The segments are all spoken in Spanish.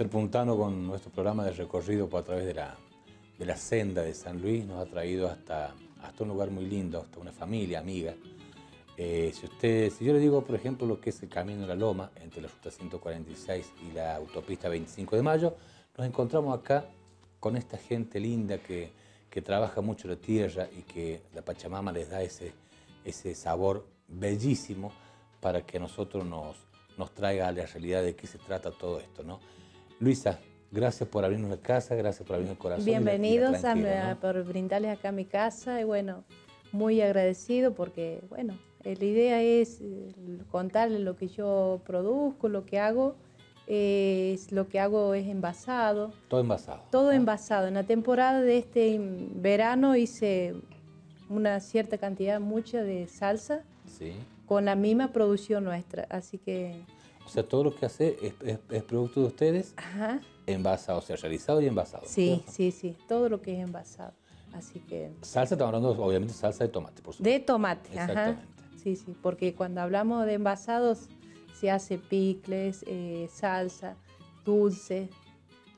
Bueno, ser puntano con nuestro programa de recorrido a través de la, de la senda de San Luis nos ha traído hasta, hasta un lugar muy lindo, hasta una familia amiga. Eh, si, usted, si yo le digo, por ejemplo, lo que es el Camino de la Loma, entre la Ruta 146 y la Autopista 25 de Mayo, nos encontramos acá con esta gente linda que, que trabaja mucho la tierra y que la Pachamama les da ese, ese sabor bellísimo para que nosotros nos, nos traiga a la realidad de qué se trata todo esto. ¿no? Luisa, gracias por abrirnos la casa, gracias por abrirnos el corazón. Bienvenidos a, por brindarles acá mi casa y bueno, muy agradecido porque, bueno, eh, la idea es eh, contarles lo que yo produzco, lo que hago. Es, lo que hago es envasado. Todo envasado. Todo envasado. En la temporada de este verano hice una cierta cantidad, mucha de salsa. Sí con la misma producción nuestra, así que... O sea, todo lo que hace es, producto de ustedes, Ajá. envasado, o sea, realizado y envasado. Sí, sí, sí, todo lo que es envasado, así que... Salsa, estamos hablando obviamente salsa de tomate, por supuesto. De tomate, Exactamente. Sí, sí, porque cuando hablamos de envasados se hace picles, eh, salsa, dulce,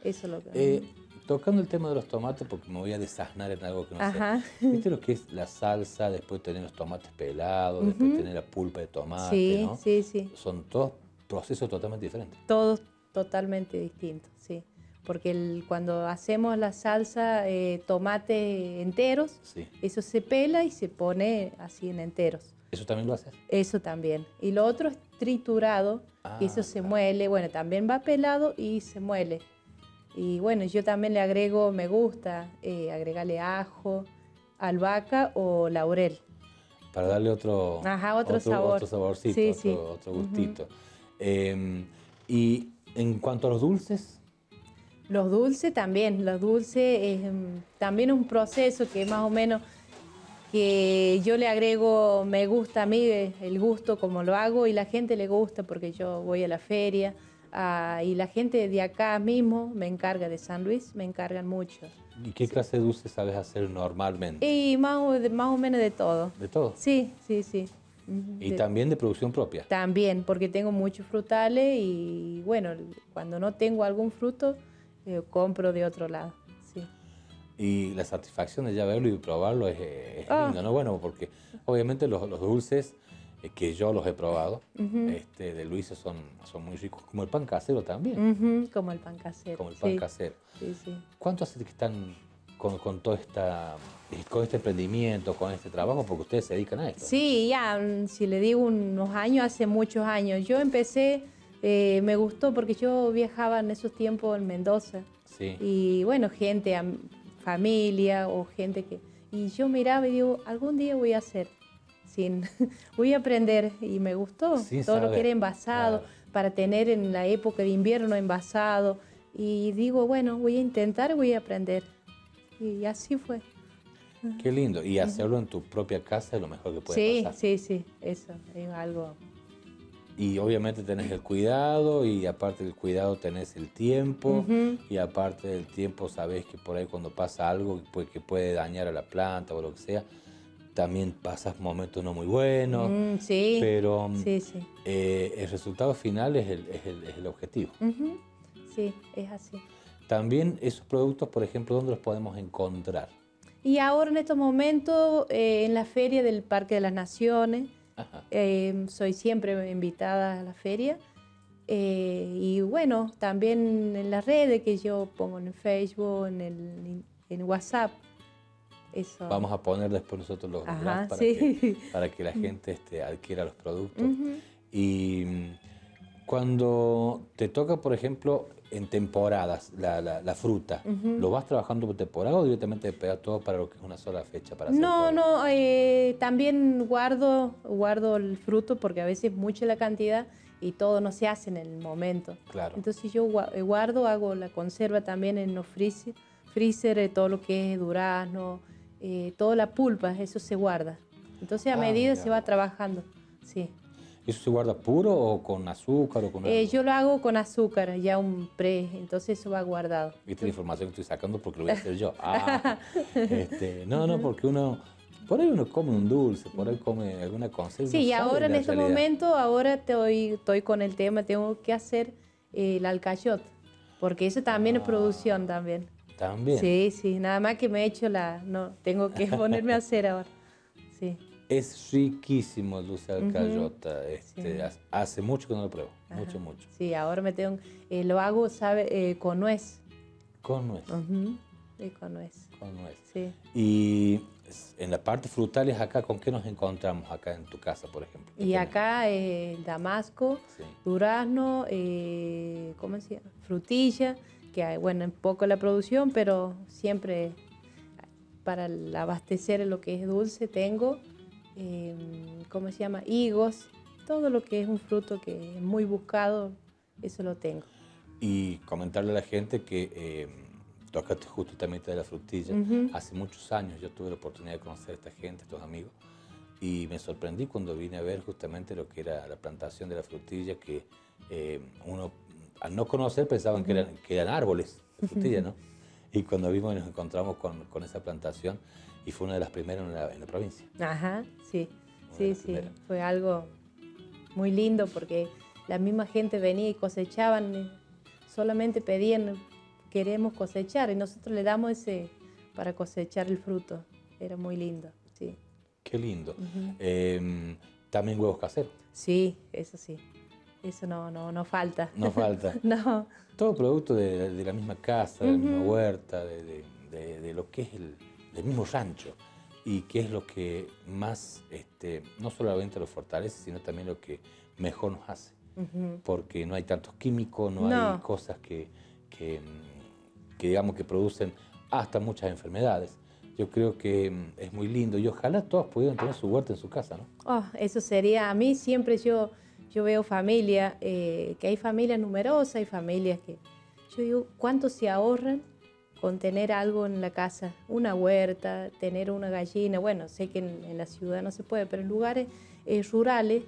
eso es lo que... Eh, Tocando el tema de los tomates, porque me voy a desasnar en algo que no sé. ¿Viste lo que es la salsa, después tener los tomates pelados, después tener la pulpa de tomate, sí, Sí, sí, Son todos procesos totalmente diferentes. Todos totalmente distintos, sí. Porque cuando hacemos la salsa, eh, tomate enteros, eso se pela y se pone así en enteros. ¿Eso también lo haces? Eso también. Y lo otro es triturado, y eso ah, se muele. Bueno, también va pelado y se muele. Y bueno, yo también le agrego, me gusta eh, agregarle ajo, albahaca o laurel. Para darle otro, Ajá, otro, sabor. Otro saborcito, otro, gustito. Em, y en cuanto a los dulces. Los dulces también, los dulces es em, también un proceso que más o menos que yo le agrego, me gusta a mí el gusto como lo hago y la gente le gusta porque yo voy a la feria Ah, y la gente de acá mismo me encarga de San Luis, me encargan mucho. ¿Y qué clase de dulce sabes hacer normalmente? Y más más o menos de todo. ¿De todo? Sí, sí, sí. ¿Y también de producción propia? También, porque tengo muchos frutales y bueno, cuando no tengo algún fruto, eh, compro de otro lado. Sí. Y la satisfacción de ya verlo y probarlo es, ah. lindo, ¿no? Bueno, porque obviamente los, los dulces que yo los he probado, este, de Luisa son, son muy ricos, como el pan casero también. como el pan casero. Como el pan casero. Sí, sí. ¿Cuánto hace que están con, con, todo esta, con este emprendimiento, con este trabajo? Porque ustedes se dedican a esto. Sí, ya, mm, si le digo unos años, hace muchos años. Yo empecé, eh, me gustó porque yo viajaba en esos tiempos en Mendoza. Sí. Y bueno, gente, familia o gente que... Y yo miraba y digo, algún día voy a hacer sin voy a aprender y me gustó todo lo que era envasado para tener en la época de invierno envasado y digo bueno voy a intentar voy a aprender y así fue. Qué lindo. Y hacerlo en tu propia casa es lo mejor que puede pasar. sí sí sí eso es algo. Y obviamente tenés el cuidado y aparte del cuidado tenés el tiempo y aparte del tiempo sabés que por ahí cuando pasa algo que puede dañar a la planta o lo que sea, también pasas momentos no muy buenos, mm, sí, pero sí, sí. Eh, el resultado final es el, es el, es el objetivo. Sí, es así. También esos productos, por ejemplo, ¿dónde los podemos encontrar? Y ahora en estos momentos eh, en la feria del Parque de las Naciones, eh, soy siempre invitada a la feria. y bueno, también en las redes que yo pongo en Facebook, en, el, en WhatsApp, Vamos a poner después nosotros los para, que, para que la gente este, adquiera los productos. Y mm, cuando te toca, por ejemplo, en temporadas la, fruta, ¿lo vas trabajando por temporada o directamente te todo para lo que es una sola fecha? Para no, no, eh, también guardo, guardo el fruto porque a veces es mucha la cantidad y todo no se hace en el momento. Claro. Entonces yo eh, guardo, hago la conserva también en los freezer, freezer eh, todo lo que es durazno, eh, toda la pulpa, eso se guarda. Entonces a ah, medida se va trabajando, sí. ¿Eso se guarda puro o con azúcar o con eh, Yo lo hago con azúcar, ya un pre, entonces eso va guardado. Es la información que estoy sacando porque lo voy a hacer yo. Ah, este, no, no, porque uno, por ahí uno come un dulce, por ahí come alguna conserva. Sí, y ahora en este momento, ahora estoy, estoy con el tema, tengo que hacer el alcayote. porque eso también es producción también. También. Sí, sí, nada más que me he hecho la, no, tengo que ponerme a hacer ahora. Sí. Es riquísimo el dulce de alcayota. Este, Hace mucho que no lo pruebo, mucho, mucho. Sí, ahora me tengo, eh, lo hago, ¿sabe? Eh, con nuez. Con nuez. Sí, con nuez. Con nuez. Sí. Y en la parte frutales acá, ¿con qué nos encontramos acá en tu casa, por ejemplo? Y acá eh, damasco, durazno, ¿cómo se llama? Frutilla, que hay, bueno, en poco la producción, pero siempre para abastecer lo que es dulce tengo. Em, ¿cómo se llama? Higos, todo lo que es un fruto que es muy buscado, eso lo tengo. Y comentarle a la gente que eh, tocaste justo también de la frutilla. Hace muchos años yo tuve la oportunidad de conocer a esta gente, a estos amigos, y me sorprendí cuando vine a ver justamente lo que era la plantación de la frutilla, que eh, uno al no conocer pensaban que, eran, que eran árboles de frutilla, ¿no? Y cuando vimos y nos encontramos con, con esa plantación, y fue una de las primeras en la, provincia. Ajá, sí, sí, sí, fue algo muy lindo porque la misma gente venía y cosechaban, eh, solamente pedían, queremos cosechar y nosotros le damos ese para cosechar el fruto. Era muy lindo, sí. Qué lindo. Em, También huevos caseros. Sí, eso sí. Eso no, no, no falta. No falta. no. Todo producto de, la misma casa, de la misma huerta, de, de lo que es el, del mismo rancho y qué es lo que más, este, no solamente lo fortalece, sino también lo que mejor nos hace. Porque no hay tantos químicos, no, hay cosas que, que, digamos que producen hasta muchas enfermedades. Yo creo que mm, es muy lindo y ojalá todos pudieran tener su huerta en su casa, ¿no? Oh, eso sería, a mí siempre yo, yo veo familia, eh, que hay familias numerosas, hay familias que, yo digo, ¿cuánto se ahorran con tener algo en la casa, una huerta, tener una gallina. Bueno, sé que en, la ciudad no se puede, pero en lugares eh, rurales,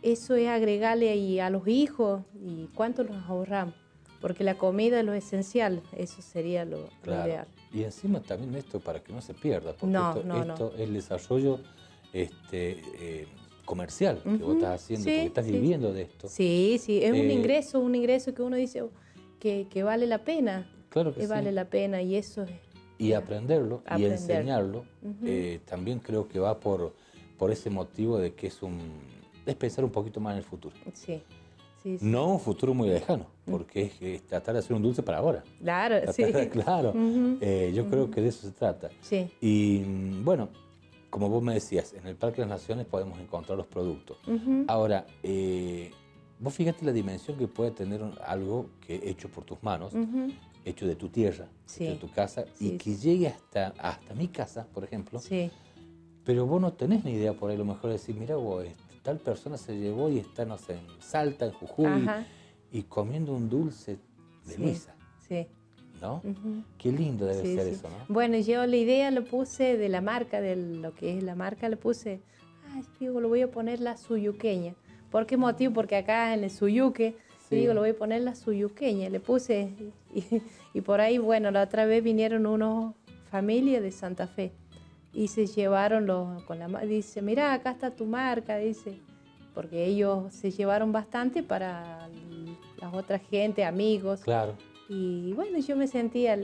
eso es agregarle ahí a los hijos y cuánto nos ahorramos. Porque la comida es lo esencial, eso sería lo, ideal. Y encima también esto para que no se pierda, porque esto, es el desarrollo este, eh, comercial que vos estás haciendo, porque estás viviendo de esto. Sí, sí, es un eh, ingreso, un ingreso que uno dice que, que vale la pena. Claro que, vale la pena y eso es... Y aprenderlo y enseñarlo, eh, también creo que va por, por ese motivo de que es un... es pensar un poquito más en el futuro. Sí. No un futuro muy lejano, porque es, tratar de hacer un dulce para ahora. Claro, sí. claro, eh, yo creo que de eso se trata. Sí. Y bueno, como vos me decías, en el Parque de las Naciones podemos encontrar los productos. Ahora, eh, vos fíjate la dimensión que puede tener algo que hecho por tus manos, hecho de tu tierra, de tu casa, y que llegue hasta, hasta mi casa, por ejemplo. Sí. Pero vos no tenés ni idea por ahí, lo mejor decir, mira vos, este, tal persona se llevó y está, no sé, en Salta, en Jujuy, y comiendo un dulce de Luisa. Sí. ¿No? Qué lindo debe ser eso, ¿no? Bueno, yo la idea lo puse de la marca, de lo que es la marca, le puse, ay, digo, lo voy a poner la suyuqueña. ¿Por qué motivo? Porque acá en el suyuque digo, le voy a poner la suyuqueña, le puse, y, por ahí, bueno, la otra vez vinieron unos familias de Santa Fe y se llevaron los, con la dice, mira, acá está tu marca, dice, porque ellos se llevaron bastante para las otras gente, amigos. Claro. Y bueno, yo me sentía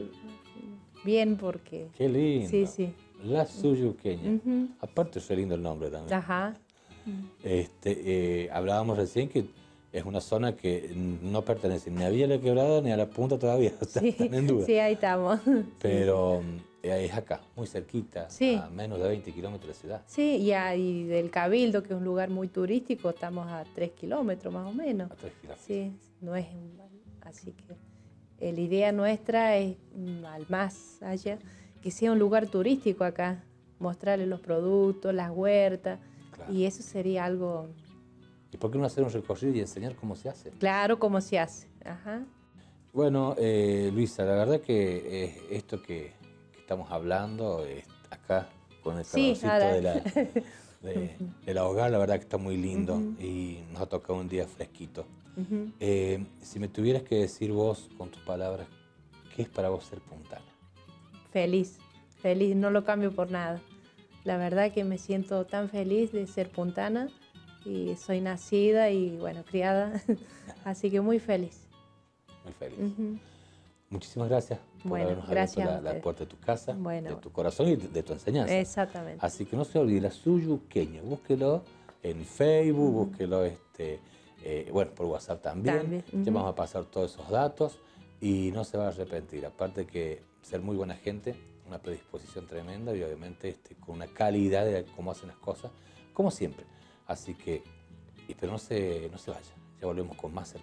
bien porque... Qué lindo. Sí, sí. La suyuqueña. Aparte es lindo el nombre también. Ajá. Este, eh, hablábamos recién que es una zona que no pertenece ni a Villa La Quebrada ni a la punta todavía, sí, en duda. Sí, ahí estamos. Pero eh, es acá, muy cerquita, a menos de 20 kilómetros de ciudad. Sí, y, ahí del Cabildo, que es un lugar muy turístico, estamos a 3 kilómetros más o menos. A 3 kilómetros. Sí, no es así que la idea nuestra es mm, al más allá que sea un lugar turístico acá, mostrarle los productos, las huertas, y eso sería algo ¿Y por qué no hacer un recorrido y enseñar cómo se hace? Claro, cómo se hace. Ajá. Bueno, eh, Luisa, la verdad que eh, esto que, estamos hablando acá con el sí, de la, del hogar, la verdad que está muy lindo y nos ha tocado un día fresquito. Eh, si me tuvieras que decir vos con tus palabras, ¿qué es para vos ser puntana? Feliz, feliz, no lo cambio por nada. La verdad que me siento tan feliz de ser puntana y soy nacida y bueno, criada, así que muy feliz. Muy feliz. muchísimas gracias por habernos abierto la, puerta de tu casa, de tu corazón y de, tu enseñanza. Exactamente. Así que no se olvide, la suyuqueña, búsquelo en Facebook, búsquelo este, eh, bueno, por WhatsApp también. Ya vamos a pasar todos esos datos y no se va a arrepentir. Aparte que ser muy buena gente, una predisposición tremenda y obviamente este, con una calidad de cómo hacen las cosas, como siempre. Así que, pero no se, no se vaya, ya volvemos con más El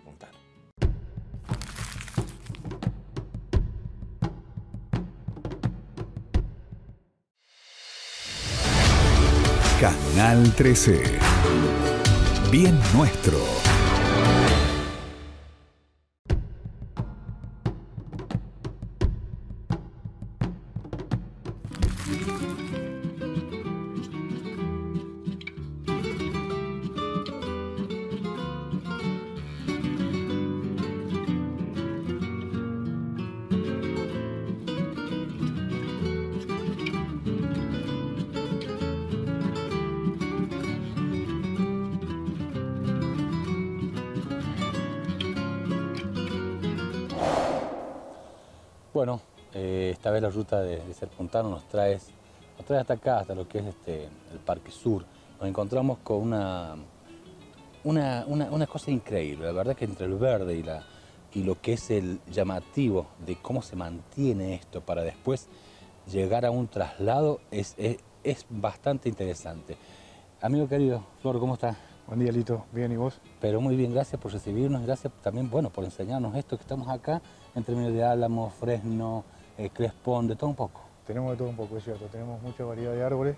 Canal 13. Bien nuestro. Bueno, eh, esta vez la ruta de, de Serpuntano nos trae, nos trae hasta acá, hasta lo que es este, el Parque Sur. Nos encontramos con una, una, cosa increíble. La verdad que entre el verde y, la, y lo que es el llamativo de cómo se mantiene esto para después llegar a un traslado es, es, bastante interesante. Amigo querido, Flor, ¿cómo estás? Buen día, Lito. Bien, ¿y vos? Pero muy bien, gracias por recibirnos, gracias también, bueno, por enseñarnos esto que estamos acá entre medio de álamo, fresno, eh, crespón, de todo un poco. Tenemos de todo un poco, es cierto. Tenemos mucha variedad de árboles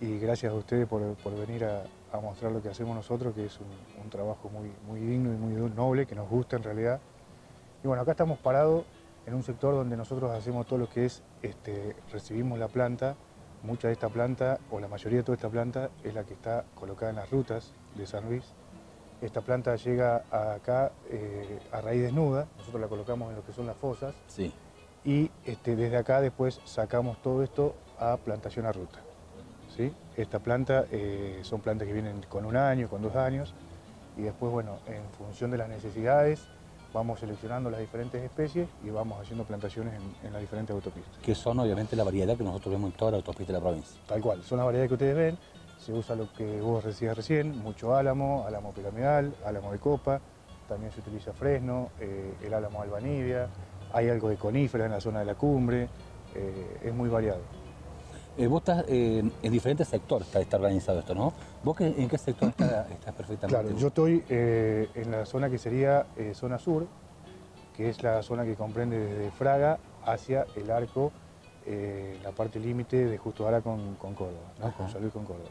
y gracias a ustedes por, venir a, mostrar lo que hacemos nosotros, que es un, trabajo muy, muy digno y muy noble, que nos gusta en realidad. Y bueno, acá estamos parados en un sector donde nosotros hacemos todo lo que es, este, recibimos la planta, mucha de esta planta, o la mayoría de toda esta planta, es la que está colocada en las rutas de San Luis, esta planta llega acá eh, a raíz desnuda, nosotros la colocamos en lo que son las fosas. Sí. Y este, desde acá después sacamos todo esto a plantación a ruta. ¿sí? Esta planta eh, son plantas que vienen con un año, con dos años, y después, bueno, en función de las necesidades, vamos seleccionando las diferentes especies y vamos haciendo plantaciones en, en las diferentes autopistas. Que son obviamente la variedad que nosotros vemos en toda la autopista de la provincia. Tal cual, son las variedades que ustedes ven se usa lo que vos decías recién, mucho álamo, álamo piramidal, álamo de copa, también se utiliza fresno, eh, el álamo albanibia, hay algo de conífera en la zona de la cumbre, eh, es muy variado. Eh, vos estás en diferentes sectores, está, organizado esto, ¿no? ¿Vos en qué sector estás, perfectamente? Claro, yo estoy en la zona que sería zona sur, que es la zona que comprende desde Fraga hacia el arco, la parte límite de Justo Ara con, Córdoba, con San Luis con Córdoba.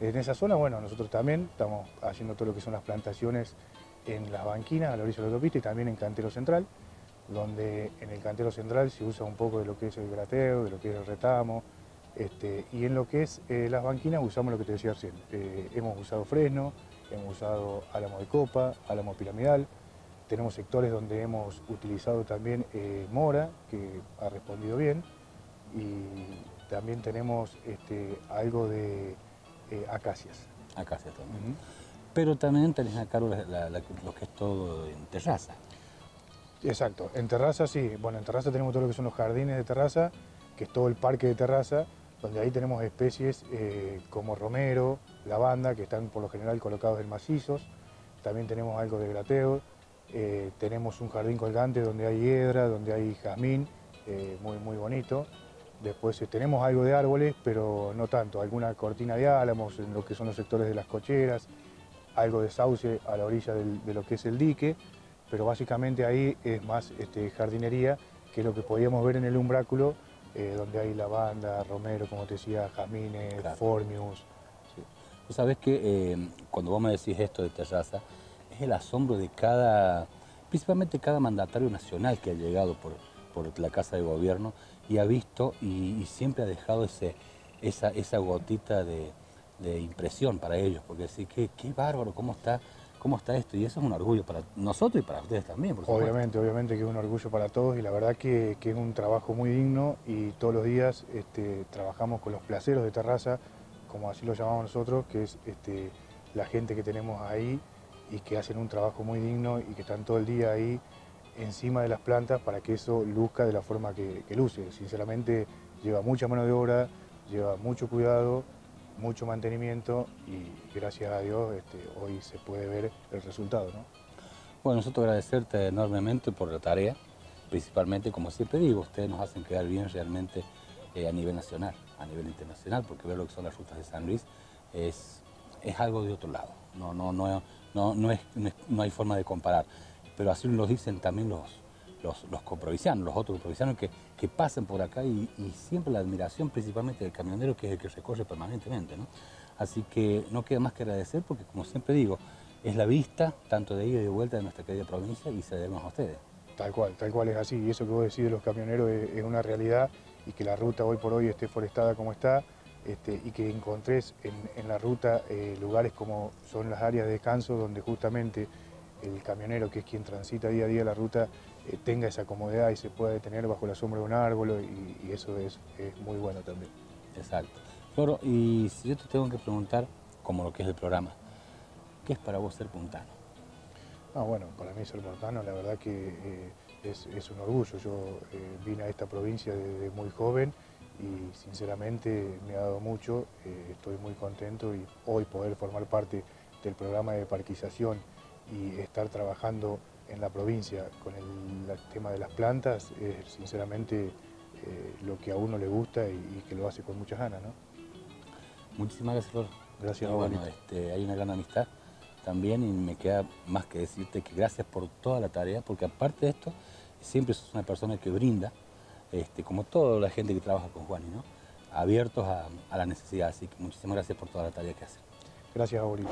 En esa zona, bueno, nosotros también estamos haciendo todo lo que son las plantaciones en las banquinas a la orilla de la autopista y también en Cantero Central, donde en el Cantero Central se usa un poco de lo que es el grateo, de lo que es el retamo, este, y en lo que es eh, las banquinas usamos lo que te decía recién. Eh, hemos usado fresno, hemos usado álamo de copa, álamo piramidal, tenemos sectores donde hemos utilizado también eh, mora, que ha respondido bien, y también tenemos este, algo de eh, acacias. Acacias también. Pero también tenés a cargo lo que es todo en terraza. Exacto, en terraza sí. Bueno, en terraza tenemos todo lo que son los jardines de terraza, que es todo el parque de terraza, donde ahí tenemos especies eh, como romero, lavanda, que están por lo general colocados en macizos. También tenemos algo de grateo. Eh, tenemos un jardín colgante donde hay hiedra, donde hay jazmín, muy, muy bonito. Después eh, tenemos algo de árboles, pero no tanto. Alguna cortina de álamos en lo que son los sectores de las cocheras, algo de sauce a la orilla de lo que es el dique, pero básicamente ahí es más este, jardinería, que es lo que podíamos ver en el umbráculo, eh, donde hay lavanda, romero, como te decía, jazmines, formius. Sí. Vos sabés que eh, cuando vos me decís esto de terraza, es el asombro de cada, principalmente cada mandatario nacional que ha llegado por, por la Casa de Gobierno, y ha visto y, siempre ha dejado ese, esa, esa gotita de, impresión para ellos, porque sí, qué, qué bárbaro, cómo está, cómo está esto, y eso es un orgullo para nosotros y para ustedes también. Por obviamente, obviamente que es un orgullo para todos y la verdad que, es un trabajo muy digno y todos los días este, trabajamos con los placeros de terraza, como así lo llamamos nosotros, que es este, la gente que tenemos ahí y que hacen un trabajo muy digno y que están todo el día ahí encima de las plantas para que eso luzca de la forma que, luce. Sinceramente lleva mucha mano de obra, lleva mucho cuidado, mucho mantenimiento y gracias a Dios este, hoy se puede ver el resultado. Bueno, nosotros agradecerte enormemente por la tarea, principalmente, como siempre digo, ustedes nos hacen quedar bien realmente eh, a nivel nacional, a nivel internacional, porque ver lo que son las rutas de San Luis es, es algo de otro lado, no, no, no, no, no, es, no, hay forma de comparar, pero así lo dicen también los, los, los coprovincianos, los otros coprovincianos que, que pasan por acá y, siempre la admiración principalmente del camionero que es el que recorre permanentemente. ¿no? Así que no queda más que agradecer porque como siempre digo, es la vista tanto de ida y de vuelta de nuestra querida provincia y se debemos a ustedes. Tal cual, tal cual es así. Y eso que vos decís de los camioneros es, una realidad y que la ruta hoy por hoy esté forestada como está este, y que encontrés en, la ruta eh, lugares como son las áreas de descanso donde justamente el camionero, que es quien transita día a día la ruta, eh, tenga esa comodidad y se pueda detener bajo la sombra de un árbol y, eso es, es, muy bueno también. Exacto. Floro, y si yo te tengo que preguntar, como lo que es el programa, ¿Qué es para vos ser puntano? Ah, bueno, para mí ser puntano la verdad que eh, es, un orgullo. Yo eh, vine a esta provincia desde muy joven y sinceramente me ha dado mucho. Estoy muy contento y hoy poder formar parte del programa de parquización y estar trabajando en la provincia con el, tema de las plantas es sinceramente lo que a uno le gusta y, que lo hace con muchas ganas. ¿no? Muchísimas gracias, Flor. Gracias, bueno, este, hay una gran amistad también y me queda más que decirte que gracias por toda la tarea, porque aparte de esto, siempre sos una persona que brinda, este, como toda la gente que trabaja con Juan, ¿no? abiertos a, la necesidad. Así que muchísimas gracias por toda la tarea que hace. Gracias, Aurito.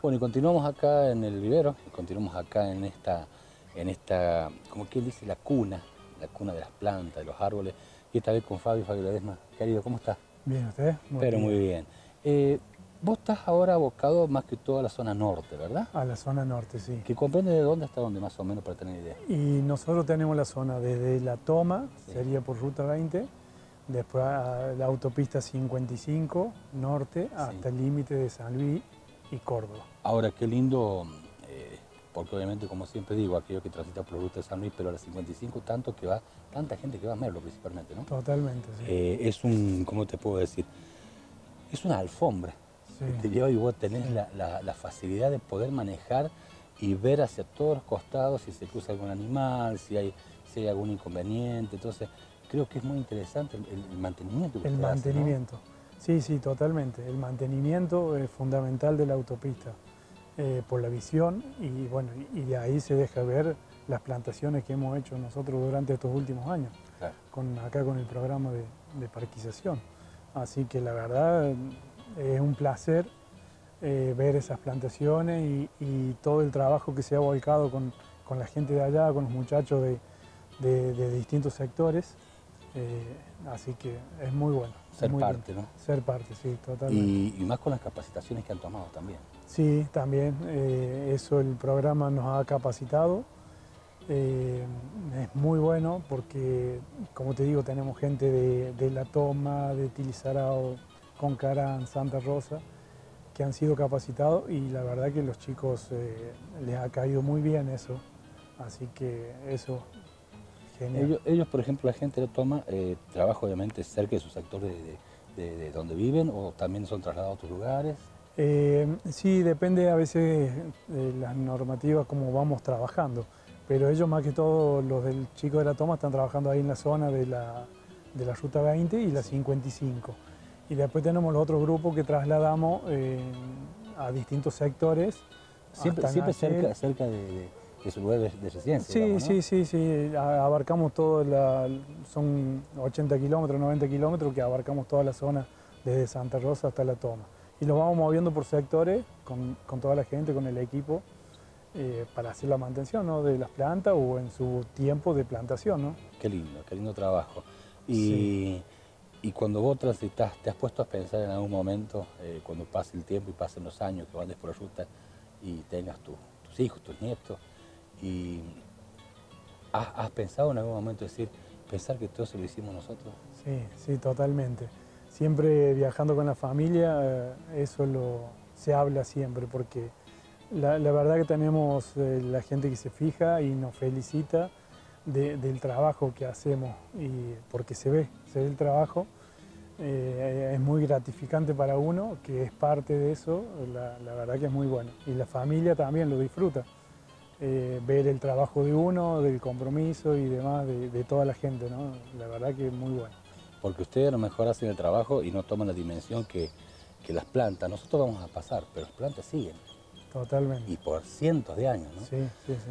Bueno, y continuamos acá en el vivero, continuamos acá en esta, en esta, como quien dice, la cuna, la cuna de las plantas, de los árboles, y esta vez con Fabio, Fabio Ledesma. Querido, ¿cómo estás? Bien, ¿usted? Pero muy bien. Eh, Vos estás ahora abocado más que todo a la zona norte, ¿verdad? A la zona norte, sí. ¿Que comprende de dónde hasta dónde, más o menos, para tener idea? Y nosotros tenemos la zona desde La Toma, sería por Ruta 20, después a la autopista 55, norte, hasta el límite de San Luis y Córdoba. Ahora, qué lindo, eh, porque obviamente, como siempre digo, aquello que transita por la ruta de San Luis, pero a la 55 tanto que va, tanta gente que va a Merlo principalmente, ¿no? Totalmente, sí. Eh, es un, ¿cómo te puedo decir? Es una alfombra te lleva y vos tenés la, facilidad de poder manejar y ver hacia todos los costados si se cruza algún animal, si hay, si hay algún inconveniente. Entonces, creo que es muy interesante el, mantenimiento. el mantenimiento, sí, sí, totalmente. El mantenimiento es fundamental de la autopista eh, por la visión y bueno, y de ahí se deja ver las plantaciones que hemos hecho nosotros durante estos últimos años, con, acá con el programa de, de parquización. Así que la verdad es un placer eh, ver esas plantaciones y, todo el trabajo que se ha volcado con, la gente de allá, con los muchachos de, distintos sectores. Eh, así que es muy bueno. Ser parte, ¿no? Ser parte, sí, totalmente. Y, más con las capacitaciones que han tomado también. Sí, también. Eh, eso el programa nos ha capacitado. es muy bueno porque, como te digo, tenemos gente de, La Toma, de Tilizarao, Concarán, Santa Rosa, que han sido capacitados y la verdad que los chicos eh, les ha caído muy bien eso. Así que eso, genial. Ellos, por ejemplo, la gente lo toma, eh, trabaja obviamente cerca de sus sectores de, donde viven o también son trasladados a otros lugares. Eh, sí, depende a veces de las normativas, cómo vamos trabajando. Pero ellos más que todo, los del chico de la toma, están trabajando ahí en la zona de la, de la Ruta 20 y la 55. Y después tenemos los otros grupos que trasladamos eh, a distintos sectores. Siempre, siempre cerca, cerca de, su lugar de, residencia. Sí, sí, sí, sí, abarcamos todo, la, son 80 kilómetros, 90 kilómetros que abarcamos toda la zona desde Santa Rosa hasta La Toma. Y los vamos moviendo por sectores con, toda la gente, con el equipo, eh, para hacer la mantención ¿no? de las plantas o en su tiempo de plantación. ¿no? Qué lindo, qué lindo trabajo. Y y cuando vos transitas, ¿te has puesto a pensar en algún momento, eh, cuando pase el tiempo y pasen los años que andes por la ruta y tengas tus hijos, tus nietos, y has, pensado en algún momento decir, pensar que todo eso lo hicimos nosotros? Sí, sí, totalmente. Siempre viajando con la familia, eh, eso se habla siempre, porque la, verdad que tenemos eh, la gente que se fija y nos felicita del trabajo que hacemos, y porque se ve, se ve el trabajo. Eh, es muy gratificante para uno, que es parte de eso, la, verdad que es muy bueno. Y la familia también lo disfruta. Eh, ver el trabajo de uno, del compromiso y demás de, toda la gente, ¿no? La verdad que es muy bueno. Porque ustedes a lo mejor hacen el trabajo y no toman la dimensión que, que las plantas, nosotros vamos a pasar, pero las plantas siguen. Totalmente. Y por cientos de años, ¿no? Sí, sí, sí.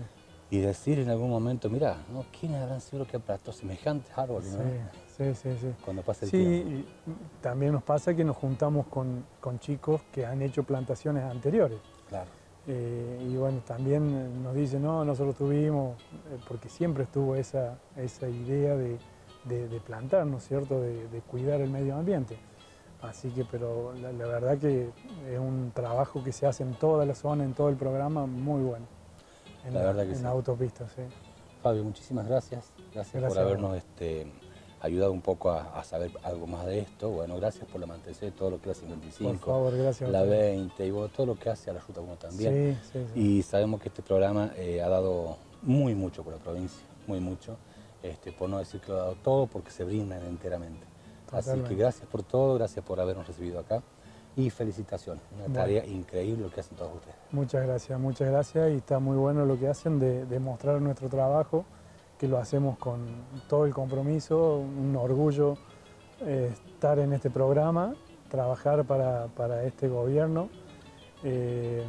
Y decir en algún momento, mira, ¿no? ¿quiénes habrán sido los que plantó semejantes árboles? Sí, sí, sí, Cuando pasa el sí, tiempo. Sí, también nos pasa que nos juntamos con, con, chicos que han hecho plantaciones anteriores. Claro. Eh, y bueno, también nos dicen, no, nosotros tuvimos, eh, porque siempre estuvo esa, esa idea de, de, plantar, ¿no es cierto?, de, de cuidar el medio ambiente. Así que, pero la, verdad que es un trabajo que se hace en toda la zona, en todo el programa, muy bueno. En la, verdad que en la autopista, sí. Fabio, muchísimas gracias. Gracias, por habernos este, ayudado un poco a, saber algo más de esto. Bueno, gracias por la mantener todo lo que es la 55, por favor, gracias la 20 y todo lo que hace a la Ruta 1 también. Sí, sí, sí. Y sabemos que este programa eh, ha dado muy mucho por la provincia, muy mucho. Este, por no decir que lo ha dado todo, porque se brindan enteramente. Así que gracias por todo, gracias por habernos recibido acá y felicitaciones. Una tarea increíble lo que hacen todos ustedes. Muchas gracias, muchas gracias y está muy bueno lo que hacen de, mostrar nuestro trabajo, que lo hacemos con todo el compromiso, un orgullo eh, estar en este programa, trabajar para, este gobierno. Eh,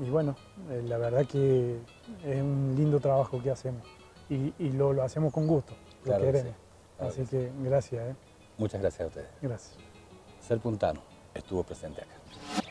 y bueno, eh, la verdad que es un lindo trabajo que hacemos y, lo, hacemos con gusto, lo queremos. Así que gracias. Muchas gracias a ustedes. Gracias. Ser Puntano estuvo presente acá.